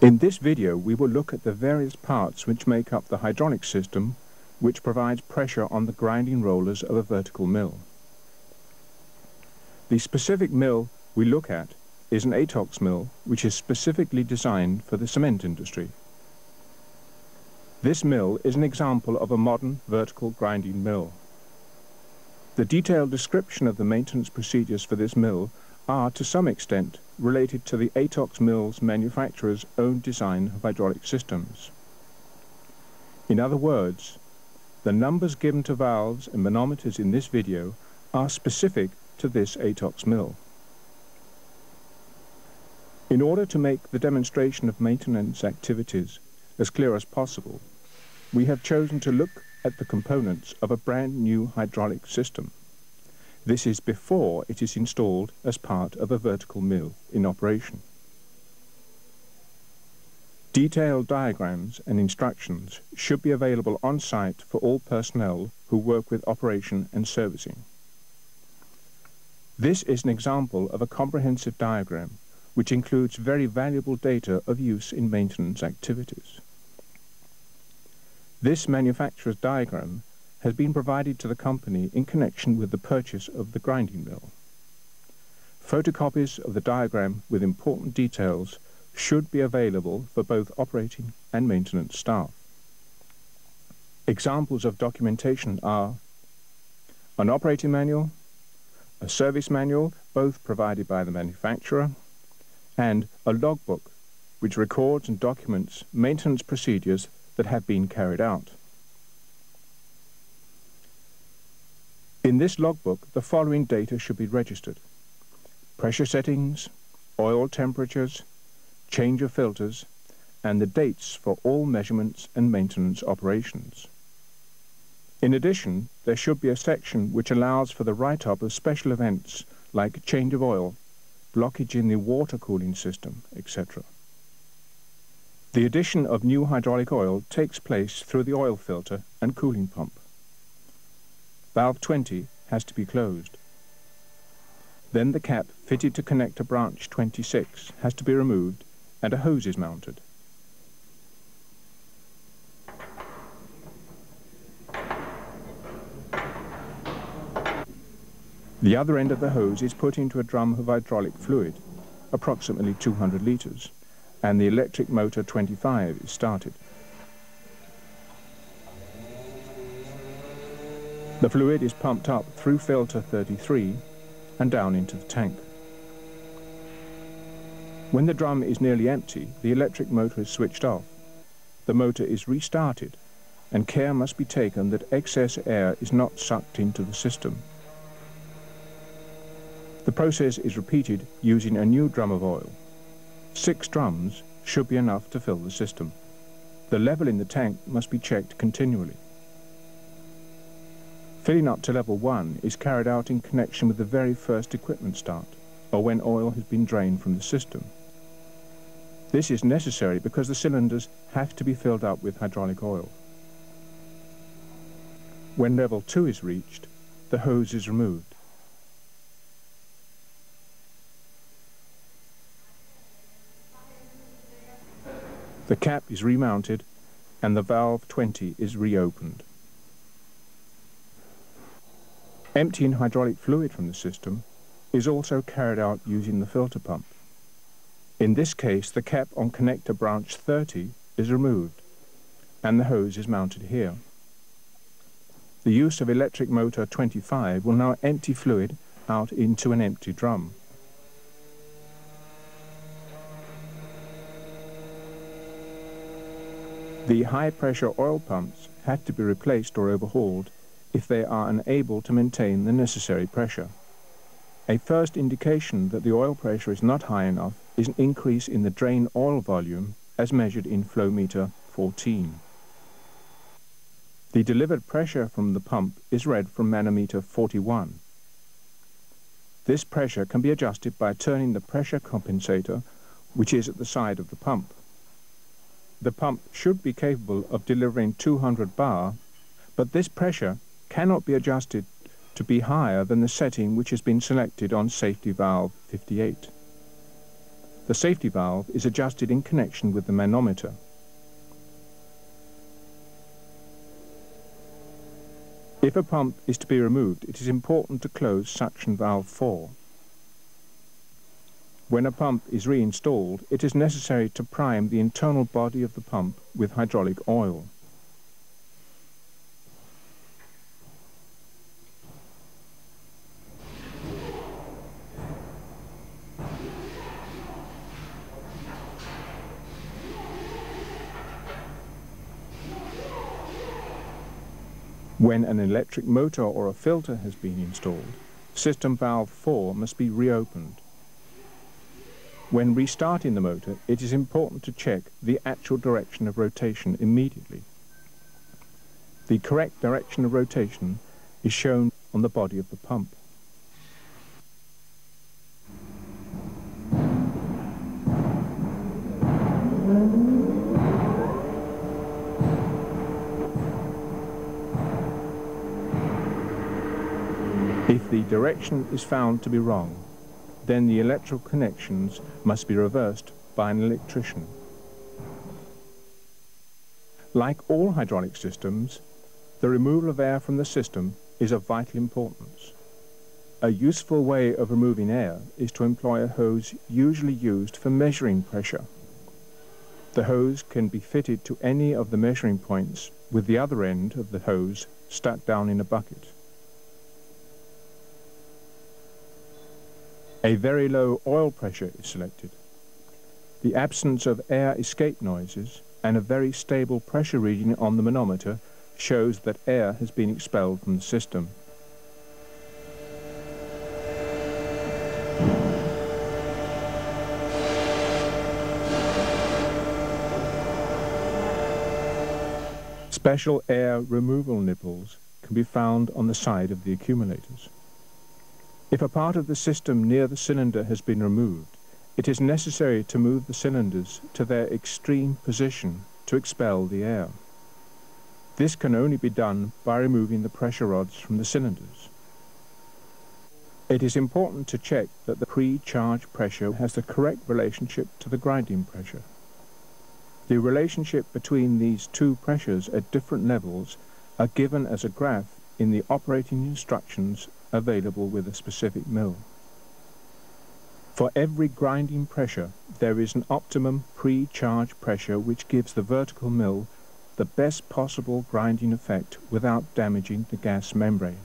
In this video we will look at the various parts which make up the hydraulic system which provides pressure on the grinding rollers of a vertical mill. The specific mill we look at is an ATOX mill which is specifically designed for the cement industry. This mill is an example of a modern vertical grinding mill. The detailed description of the maintenance procedures for this mill are to some extent related to the ATOX mill's manufacturer's own design of hydraulic systems. In other words, the numbers given to valves and manometers in this video are specific to this ATOX mill. In order to make the demonstration of maintenance activities as clear as possible, we have chosen to look at the components of a brand new hydraulic system. This is before it is installed as part of a vertical mill in operation. Detailed diagrams and instructions should be available on site for all personnel who work with operation and servicing. This is an example of a comprehensive diagram which includes very valuable data of use in maintenance activities. This manufacturer's diagram has been provided to the company in connection with the purchase of the grinding mill. Photocopies of the diagram with important details should be available for both operating and maintenance staff. Examples of documentation are an operating manual, a service manual, both provided by the manufacturer, and a logbook which records and documents maintenance procedures that have been carried out. In this logbook, the following data should be registered. Pressure settings, oil temperatures, change of filters, and the dates for all measurements and maintenance operations. In addition, there should be a section which allows for the write-up of special events like change of oil blockage in the water cooling system, etc. The addition of new hydraulic oil takes place through the oil filter and cooling pump. Valve 20 has to be closed. Then the cap fitted to connector branch 26 has to be removed and a hose is mounted. The other end of the hose is put into a drum of hydraulic fluid, approximately 200 litres, and the electric motor 25 is started. The fluid is pumped up through filter 33 and down into the tank. When the drum is nearly empty, the electric motor is switched off. The motor is restarted, and care must be taken that excess air is not sucked into the system. The process is repeated using a new drum of oil. Six drums should be enough to fill the system. The level in the tank must be checked continually. Filling up to level 1 is carried out in connection with the very first equipment start, or when oil has been drained from the system. This is necessary because the cylinders have to be filled up with hydraulic oil. When level 2 is reached, the hose is removed. The cap is remounted and the valve 20 is reopened. Emptying hydraulic fluid from the system is also carried out using the filter pump. In this case, the cap on connector branch 30 is removed and the hose is mounted here. The use of electric motor 25 will now empty fluid out into an empty drum. The high-pressure oil pumps had to be replaced or overhauled if they are unable to maintain the necessary pressure. A first indication that the oil pressure is not high enough is an increase in the drain oil volume as measured in flow meter 14. The delivered pressure from the pump is read from manometer 41. This pressure can be adjusted by turning the pressure compensator, which is at the side of the pump. The pump should be capable of delivering 200 bar, but this pressure cannot be adjusted to be higher than the setting which has been selected on safety valve 58. the safety valve is adjusted in connection with the manometer. If a pump is to be removed, it is important to close suction valve 4. When a pump is reinstalled, it is necessary to prime the internal body of the pump with hydraulic oil. When an electric motor or a filter has been installed, system valve 4 must be reopened. When restarting the motor, it is important to check the actual direction of rotation immediately. The correct direction of rotation is shown on the body of the pump. If the direction is found to be wrong, then the electrical connections must be reversed by an electrician. Like all hydraulic systems, the removal of air from the system is of vital importance. A useful way of removing air is to employ a hose usually used for measuring pressure. The hose can be fitted to any of the measuring points with the other end of the hose stuck down in a bucket. A very low oil pressure is selected. The absence of air escape noises and a very stable pressure reading on the manometer shows that air has been expelled from the system. Special air removal nipples can be found on the side of the accumulators. If a part of the system near the cylinder has been removed, it is necessary to move the cylinders to their extreme position to expel the air. This can only be done by removing the pressure rods from the cylinders. It is important to check that the pre-charge pressure has the correct relationship to the grinding pressure. The relationship between these two pressures at different levels are given as a graph in the operating instructions available with a specific mill. For every grinding pressure, there is an optimum pre-charge pressure which gives the vertical mill the best possible grinding effect without damaging the gas membrane.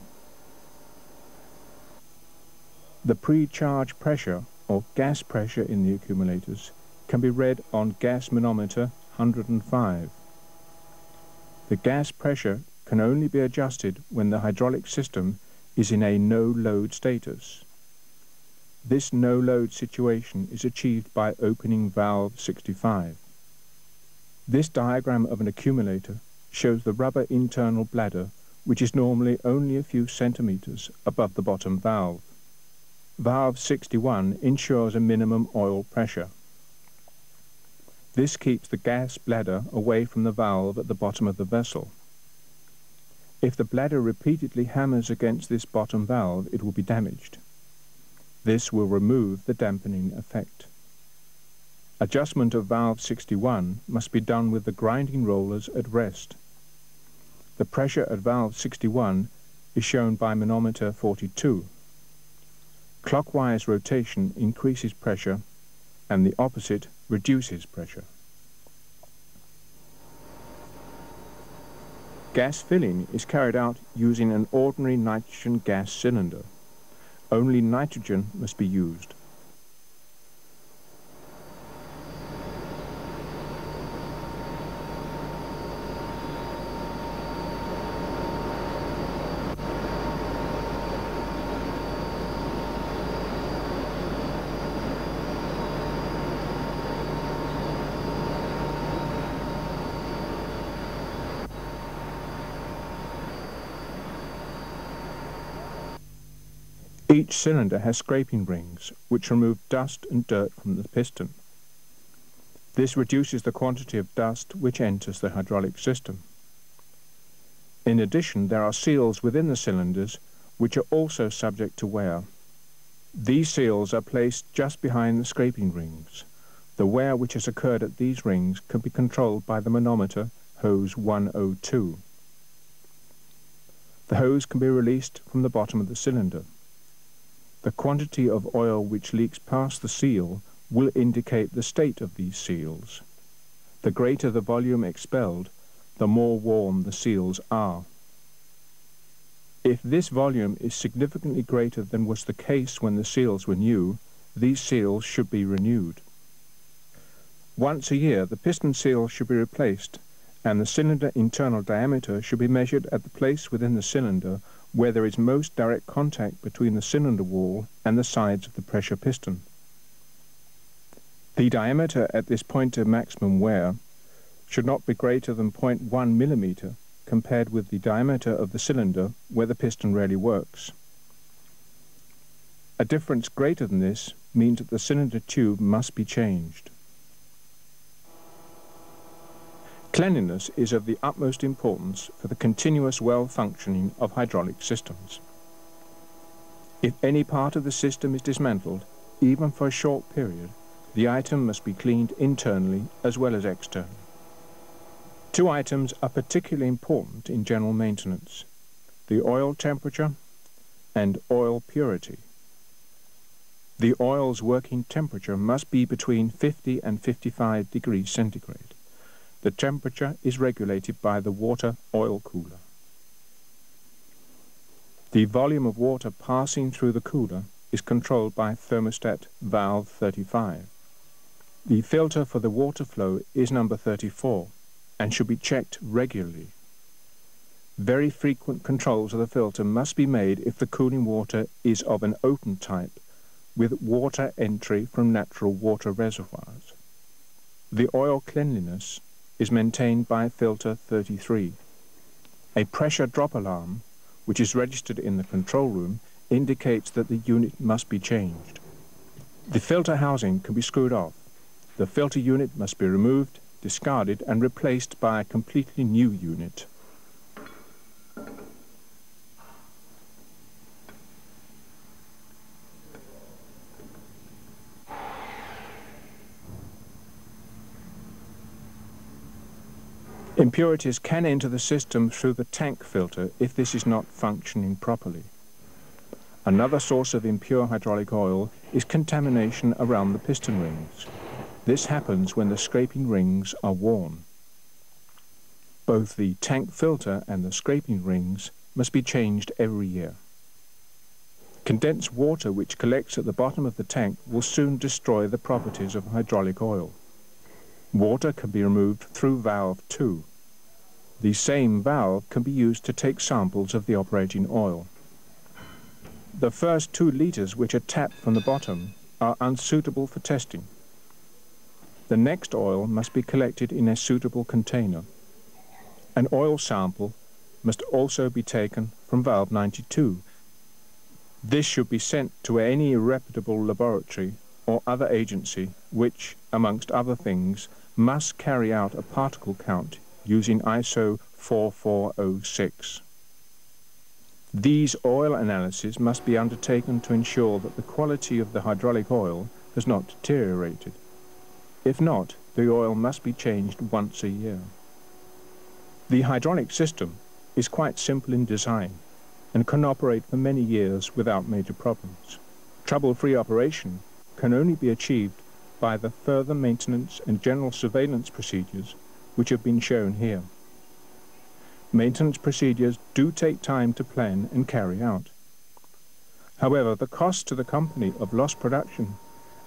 The pre-charge pressure, or gas pressure in the accumulators, can be read on gas manometer 105. The gas pressure can only be adjusted when the hydraulic system is in a no-load status. This no-load situation is achieved by opening valve 65. This diagram of an accumulator shows the rubber internal bladder which is normally only a few centimeters above the bottom valve. Valve 61 ensures a minimum oil pressure. This keeps the gas bladder away from the valve at the bottom of the vessel. If the bladder repeatedly hammers against this bottom valve, it will be damaged. This will remove the dampening effect. Adjustment of valve 61 must be done with the grinding rollers at rest. The pressure at valve 61 is shown by manometer 42. Clockwise rotation increases pressure and the opposite reduces pressure. Gas filling is carried out using an ordinary nitrogen gas cylinder. Only nitrogen must be used. Each cylinder has scraping rings, which remove dust and dirt from the piston. This reduces the quantity of dust which enters the hydraulic system. In addition, there are seals within the cylinders which are also subject to wear. These seals are placed just behind the scraping rings. The wear which has occurred at these rings can be controlled by the manometer hose 102. The hose can be released from the bottom of the cylinder. The quantity of oil which leaks past the seal will indicate the state of these seals. The greater the volume expelled, the more warm the seals are. If this volume is significantly greater than was the case when the seals were new, these seals should be renewed. Once a year, the piston seal should be replaced, and the cylinder internal diameter should be measured at the place within the cylinder where there is most direct contact between the cylinder wall and the sides of the pressure piston. The diameter at this point of maximum wear should not be greater than 0.1 millimeter compared with the diameter of the cylinder where the piston really works. A difference greater than this means that the cylinder tube must be changed. Cleanliness is of the utmost importance for the continuous well-functioning of hydraulic systems. If any part of the system is dismantled, even for a short period, the item must be cleaned internally as well as externally. Two items are particularly important in general maintenance, the oil temperature and oil purity. The oil's working temperature must be between 50 and 55 degrees centigrade. The temperature is regulated by the water oil cooler. The volume of water passing through the cooler is controlled by thermostat valve 35. The filter for the water flow is number 34 and should be checked regularly. Very frequent controls of the filter must be made if the cooling water is of an open type with water entry from natural water reservoirs. The oil cleanliness is maintained by filter 33. A pressure drop alarm, which is registered in the control room, indicates that the unit must be changed. The filter housing can be screwed off. The filter unit must be removed discarded and replaced by a completely new unit. Impurities can enter the system through the tank filter if this is not functioning properly. Another source of impure hydraulic oil is contamination around the piston rings. This happens when the scraping rings are worn. Both the tank filter and the scraping rings must be changed every year. Condensed water which collects at the bottom of the tank will soon destroy the properties of hydraulic oil. Water can be removed through valve 2. The same valve can be used to take samples of the operating oil. The first two litres which are tapped from the bottom are unsuitable for testing. The next oil must be collected in a suitable container. An oil sample must also be taken from valve 92. This should be sent to any reputable laboratory or other agency which, amongst other things, must carry out a particle count using ISO 4406. These oil analyses must be undertaken to ensure that the quality of the hydraulic oil has not deteriorated. If not, the oil must be changed once a year. The hydraulic system is quite simple in design and can operate for many years without major problems. Trouble-free operation can only be achieved by the further maintenance and general surveillance procedures which have been shown here. Maintenance procedures do take time to plan and carry out. However, the cost to the company of lost production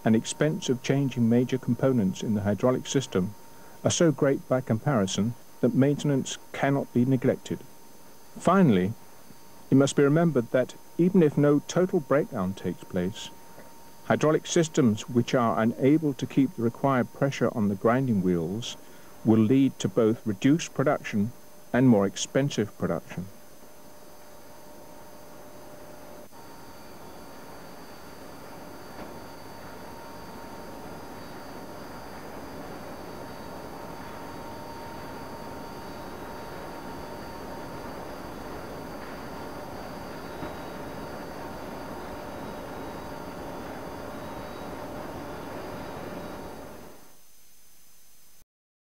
and expense of changing major components in the hydraulic system are so great by comparison that maintenance cannot be neglected. Finally, it must be remembered that even if no total breakdown takes place, hydraulic systems which are unable to keep the required pressure on the grinding wheels will lead to both reduced production and more expensive production.